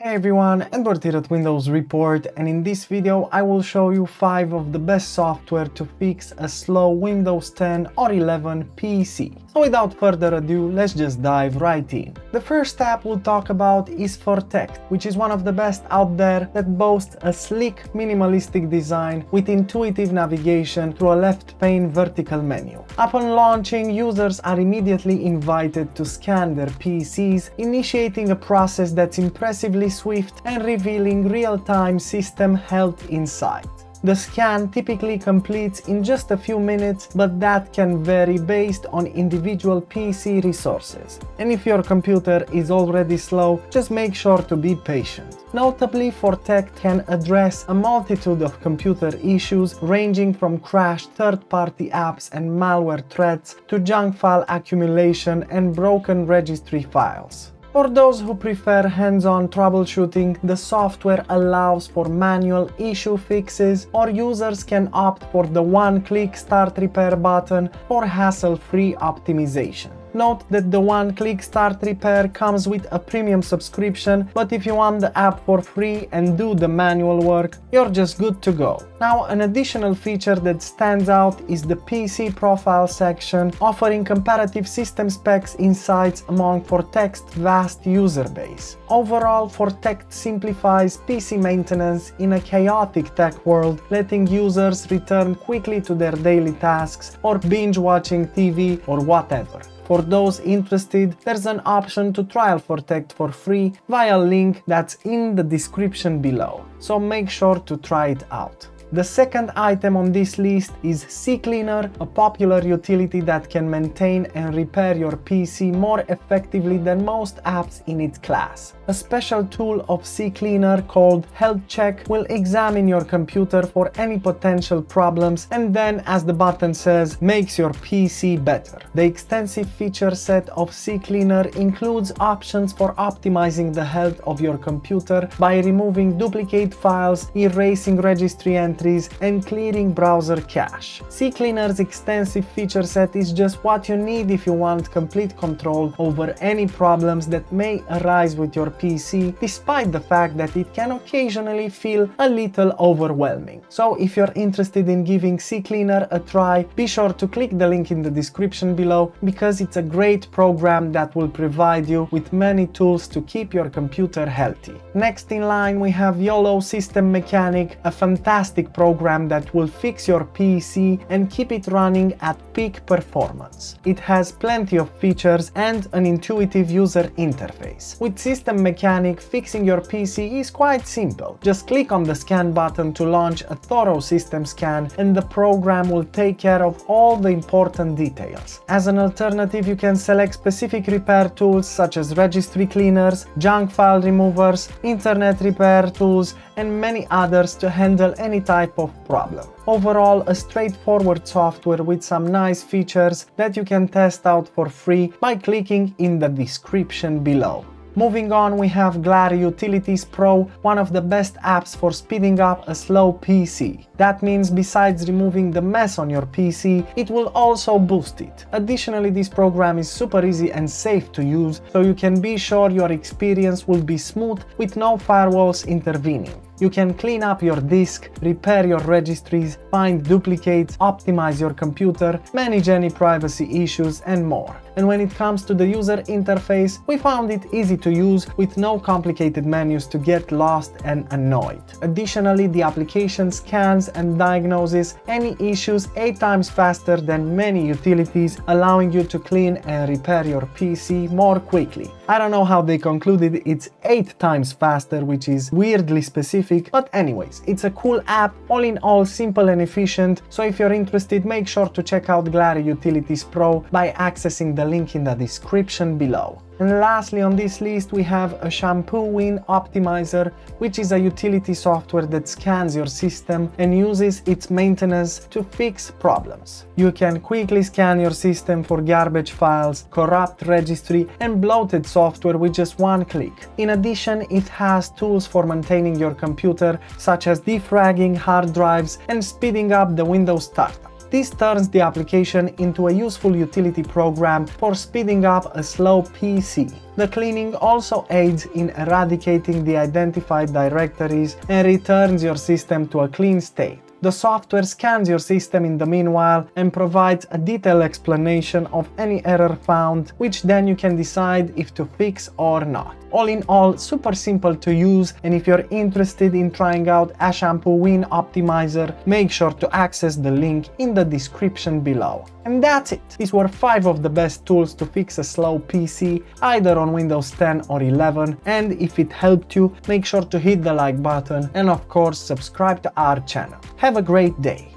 Hey everyone, Edward here at Windows Report and in this video I will show you 5 of the best software to fix a slow Windows 10 or 11 PC. So without further ado, let's just dive right in. The first app we'll talk about is Fortect, which is one of the best out there that boasts a sleek minimalistic design with intuitive navigation through a left pane vertical menu. Upon launching, users are immediately invited to scan their PCs, initiating a process that's impressively swift and revealing real-time system health insight. The scan typically completes in just a few minutes, but that can vary based on individual PC resources. And if your computer is already slow, just make sure to be patient. Notably, Fortect can address a multitude of computer issues ranging from crashed third-party apps and malware threats to junk file accumulation and broken registry files. For those who prefer hands-on troubleshooting, the software allows for manual issue fixes or users can opt for the one-click start repair button for hassle-free optimization. Note that the one-click start repair comes with a premium subscription, but if you want the app for free and do the manual work, you're just good to go. Now, an additional feature that stands out is the PC profile section, offering comparative system specs insights among Fortect's vast user base. Overall, Fortect simplifies PC maintenance in a chaotic tech world, letting users return quickly to their daily tasks or binge watching TV or whatever. For those interested, there's an option to trial Fortect for free via a link that's in the description below, so make sure to try it out. The second item on this list is CCleaner, a popular utility that can maintain and repair your PC more effectively than most apps in its class. A special tool of CCleaner called Health Check will examine your computer for any potential problems and then, as the button says, makes your PC better. The extensive feature set of CCleaner includes options for optimizing the health of your computer by removing duplicate files, erasing registry entries, entries and clearing browser cache. CCleaner's extensive feature set is just what you need if you want complete control over any problems that may arise with your PC, despite the fact that it can occasionally feel a little overwhelming. So if you're interested in giving CCleaner a try, be sure to click the link in the description below because it's a great program that will provide you with many tools to keep your computer healthy. Next in line we have iolo System Mechanic, a fantastic program that will fix your PC and keep it running at peak performance. It has plenty of features and an intuitive user interface. With System Mechanic, fixing your PC is quite simple. Just click on the scan button to launch a thorough system scan and the program will take care of all the important details. As an alternative, you can select specific repair tools such as registry cleaners, junk file removers, internet repair tools, and many others to handle any type of problem. Overall, a straightforward software with some nice features that you can test out for free by clicking in the description below. Moving on, we have Glary Utilities Pro, one of the best apps for speeding up a slow PC. That means besides removing the mess on your PC, it will also boost it. Additionally, this program is super easy and safe to use, so you can be sure your experience will be smooth with no firewalls intervening. You can clean up your disk, repair your registries, find duplicates, optimize your computer, manage any privacy issues and more. And when it comes to the user interface, we found it easy to use with no complicated menus to get lost and annoyed. Additionally, the application scans and diagnoses any issues 8 times faster than many utilities, allowing you to clean and repair your PC more quickly. I don't know how they concluded it's 8 times faster, which is weirdly specific, but anyways, it's a cool app, all in all simple and efficient, so if you're interested, make sure to check out Glary Utilities Pro by accessing the link in the description below. And lastly on this list we have a Shampooing Optimizer, which is a utility software that scans your system and uses its maintenance to fix problems. You can quickly scan your system for garbage files, corrupt registry and bloated software with just one click. In addition, it has tools for maintaining your computer such as defragging hard drives and speeding up the Windows startup. This turns the application into a useful utility program for speeding up a slow PC. The cleaning also aids in eradicating the identified directories and returns your system to a clean state. The software scans your system in the meanwhile and provides a detailed explanation of any error found, which then you can decide if to fix or not. All in all, super simple to use and if you're interested in trying out Ashampoo WinOptimizer, make sure to access the link in the description below. And that's it. These were 5 of the best tools to fix a slow PC, either on Windows 10 or 11, and if it helped you, make sure to hit the like button and of course subscribe to our channel. Have a great day!